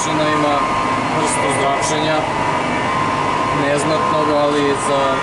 mašina ima vrstu zračenja, neznatnog, ali za